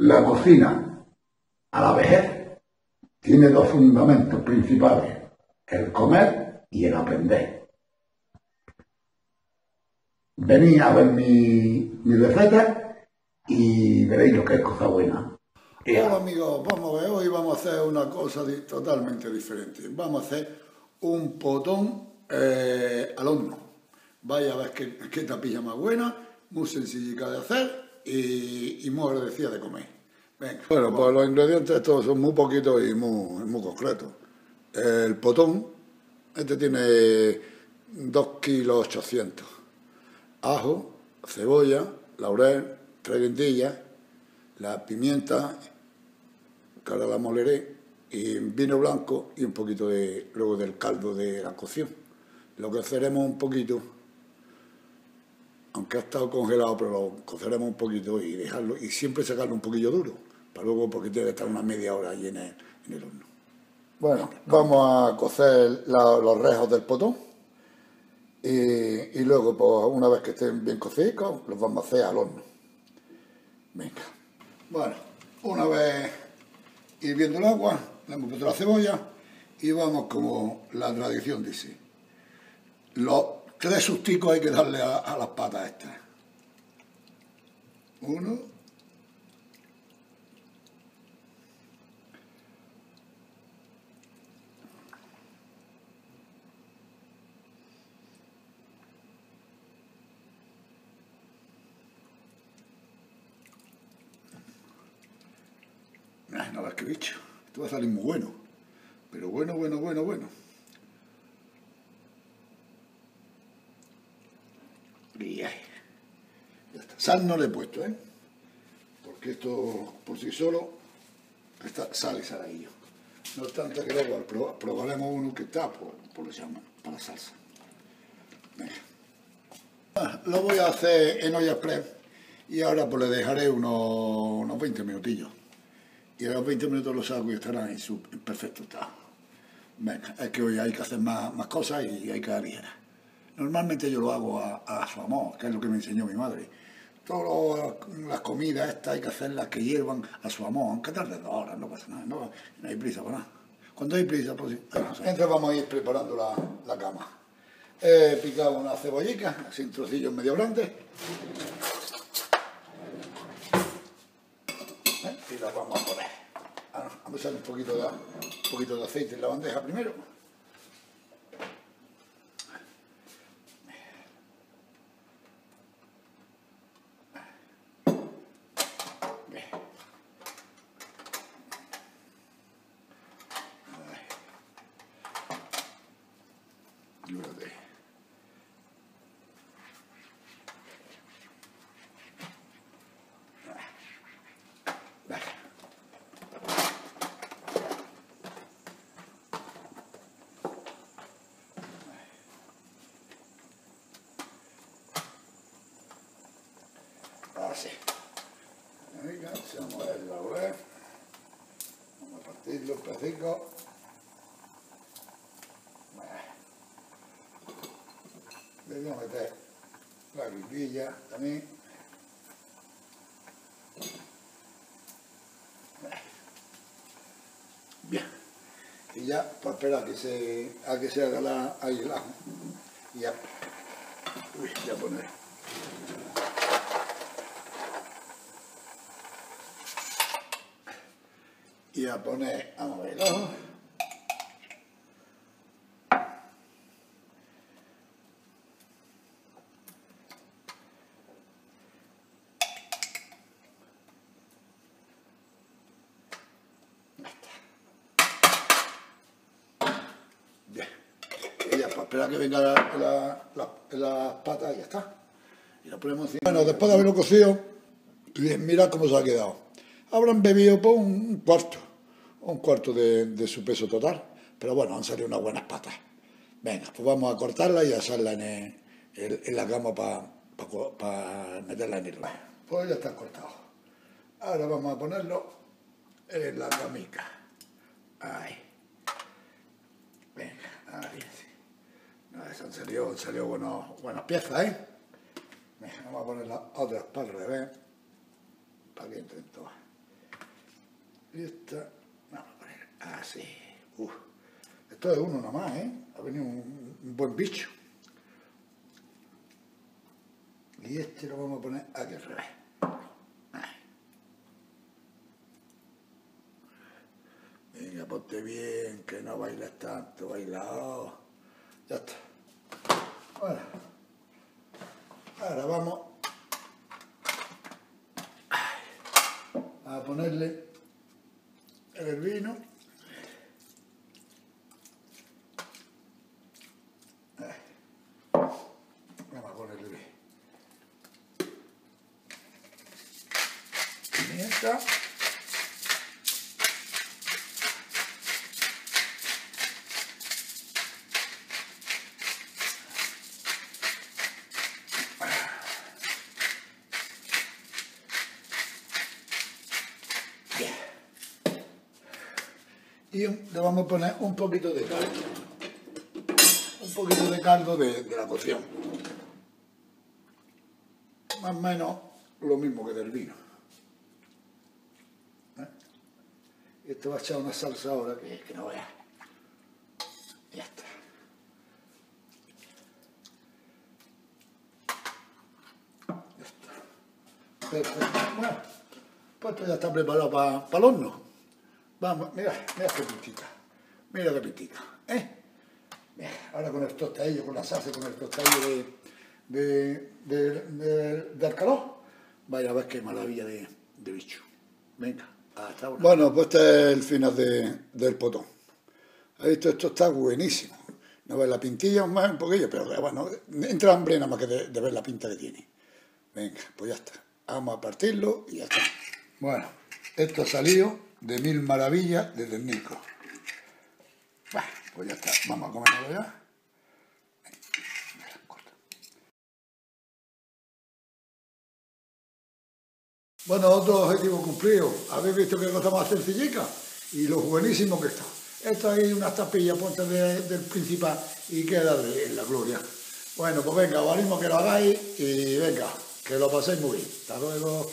La cocina a la vejez tiene dos fundamentos principales, el comer y el aprender. Venid a ver mi, mi receta y veréis lo que es cosa buena. Hola amigos, vamos a ver, hoy vamos a hacer una cosa totalmente diferente. Vamos a hacer un potón eh, al horno. Vaya a ver qué, tapilla más buena, muy sencilla de hacer y, y muy agradecida de comer. Venga, bueno, pues los ingredientes estos son muy poquitos y muy, muy concretos. El potón, este tiene 2 kilos 800. Ajo, cebolla, laurel, tres guindillas, la pimienta, que ahora la moleré, y vino blanco y un poquito de, luego del caldo de la cocción. Lo que haceremos un poquito aunque ha estado congelado, pero lo coceremos un poquito y dejarlo, y siempre sacarlo un poquillo duro, para luego, porque tiene que estar una media hora ahí en el, horno. Bueno, vamos a cocer los rejos del potón, y, y, luego, pues, una vez que estén bien cocidos, los vamos a hacer al horno. Venga. Bueno, una vez hirviendo el agua, le hemos puesto la cebolla, y vamos como la tradición dice. Los tres susticos hay que darle a, a las patas estas. Uno. Ay, no ves qué bicho. Esto va a salir muy bueno. Pero bueno, bueno, bueno, bueno. Y ahí. Ya está. Sal no le he puesto, ¿eh? Porque esto por sí solo está sal y saladillo. No obstante que luego prob- probaremos uno que está, pues lo echamos para la salsa. Venga. Ah, Lo voy a hacer en olla express y ahora pues le dejaré unos, unos 20 minutillos. Y a los 20 minutos lo saco y estará en su perfecto estado. Venga, es que hoy hay que hacer más, más cosas y hay que aligerar. Normalmente yo lo hago a, a su amor, que es lo que me enseñó mi madre. Todas las comidas estas hay que hacerlas que hiervan a su amor, aunque tarde dos horas, no pasa nada, no, hay prisa para nada. Cuando hay prisa, pues. Entonces vamos a ir preparando la, la cama. He picado una cebollica, en trocillos medio grandes. ¿Eh? Y la vamos a poner. Ah, vamos a echar un poquito de, un poquito de aceite en la bandeja primero. Ay. Fíjate. Venga. Así. Venga, echamos el laurel. Vamos a partirlo en a meter la guindilla también. Bien. Y ya, para esperar a que se, a que se haga la, ajo. Y ya. Uy, ya poner. Y a poner, vamos a ver el ajo. Bien. Y para esperar que venga la, la, la, la pata, ya está. Y la ponemos encima. Bueno, después de haberlo cocido, mirad cómo se ha quedado. Habrán bebido por un, un cuarto, un cuarto de, de su peso total. Pero bueno, han salido unas buenas patas. Venga, pues vamos a cortarla y a asarla en, en- la cama para meterla en el. Pues ya está cortado. Ahora vamos a ponerlo en la camica. Ahí. Venga, ahí. No, eso han salido, salido buenos- buenas piezas, ¿eh? Vamos a poner las otras para el revés, para que entren todas. Y esta, vamos a poner así. Uf. Esto es uno nada más, ¿eh? Ha venido un, buen bicho. Y este lo vamos a poner aquí al revés. Venga, ponte bien, que no bailes tanto, bailado. Ya está. Bueno. Ahora vamos a ponerle el vino. Vamos a ponerle pimienta. Y le vamos a poner un poquito de caldo. Un poquito de caldo de, la cocción. Más o menos lo mismo que del vino. ¿Eh? Esto va a echar una salsa ahora que, que no veas. Ya está. Ya está. Perfecto. Bueno, pues esto ya está preparado para el horno. Vamos, mira, mira qué pintita. Mira qué pintita. ¿eh? Mira, ahora con el tostadillo, con la salsa, con el tostadillo de, de, de- de- del calor, vaya a ver qué maravilla de, de bicho. Venga, hasta ahora. Bueno, pues este es el final de- del potón. ¿Has visto? Esto está buenísimo. No ves la pintilla más un poquillo, pero bueno, entra hambre nada más que de, de ver la pinta que tiene. Venga, pues ya está. Vamos a partirlo y ya está. Bueno, esto ha salido de mil maravillas desde el Nico. Bah, pues ya está, vamos a comerlo ya. Bueno, otro objetivo cumplido. Habéis visto que cosa más sencillica y lo buenísimo que está. Esto hay unas tapillas de- del principal y queda de, en la gloria. Bueno, pues venga, os animo que lo hagáis y venga, que lo paséis muy bien. Hasta luego.